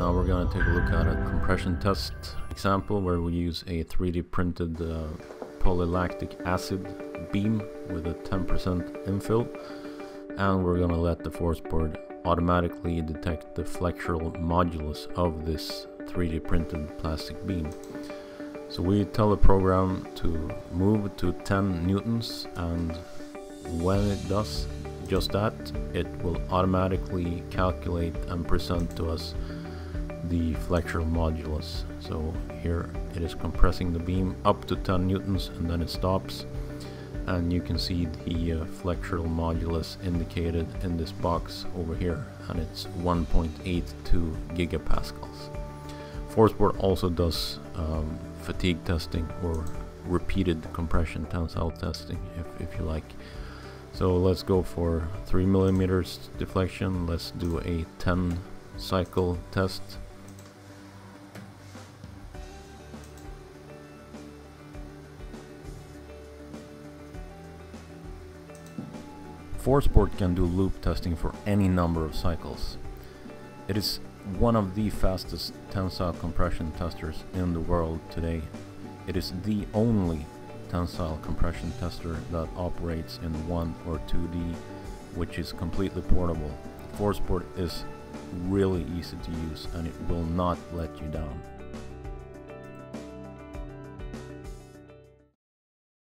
Now we're going to take a look at a compression test example where we use a 3D printed uh, polylactic acid beam with a 10% infill and we're going to let the ForceBoard automatically detect the flexural modulus of this 3D printed plastic beam. So we tell the program to move to 10 newtons and when it does just that it will automatically calculate and present to us the flexural modulus. So here it is compressing the beam up to 10 newtons and then it stops and you can see the uh, flexural modulus indicated in this box over here and it's 1.82 gigapascals. Forceboard also does um, fatigue testing or repeated compression tensile testing if, if you like. So let's go for 3 millimeters deflection. Let's do a 10 cycle test. Forceboard can do loop testing for any number of cycles. It is one of the fastest tensile compression testers in the world today. It is the only tensile compression tester that operates in 1 or 2D, which is completely portable. ForceBoard is really easy to use and it will not let you down.